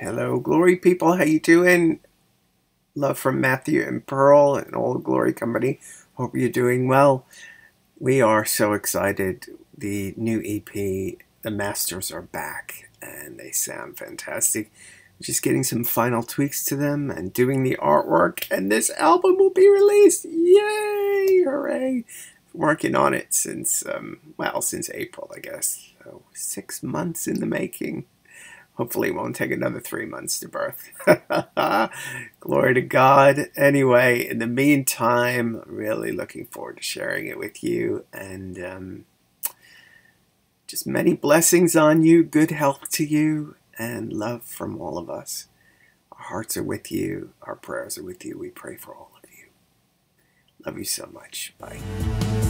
Hello, glory people. How you doing? Love from Matthew and Pearl and all the glory company. Hope you're doing well. We are so excited. The new EP, The Masters, are back, and they sound fantastic just getting some final tweaks to them and doing the artwork, and this album will be released. Working on it since, um, well, since April, I guess. So, six months in the making. Hopefully, it won't take another three months to birth. Glory to God. Anyway, in the meantime, really looking forward to sharing it with you and um, just many blessings on you, good health to you, and love from all of us. Our hearts are with you, our prayers are with you. We pray for all of you. Love you so much. Bye.